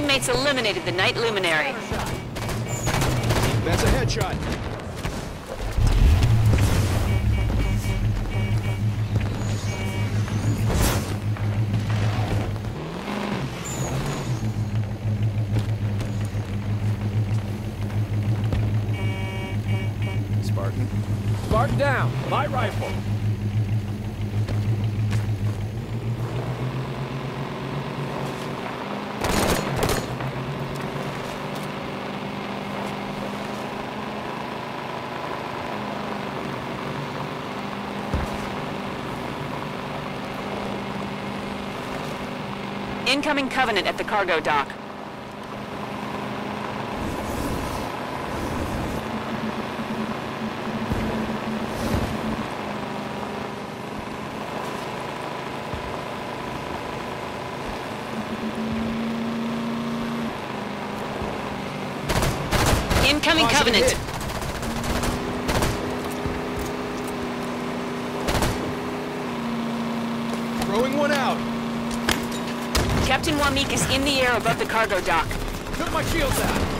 teammates eliminated the Knight Luminary. That's a headshot. Spartan. Spartan down. Light rifle. Incoming Covenant at the cargo dock. Incoming Covenant! Throwing one out. Captain Wamik is in the air above the cargo dock. Took my shields out.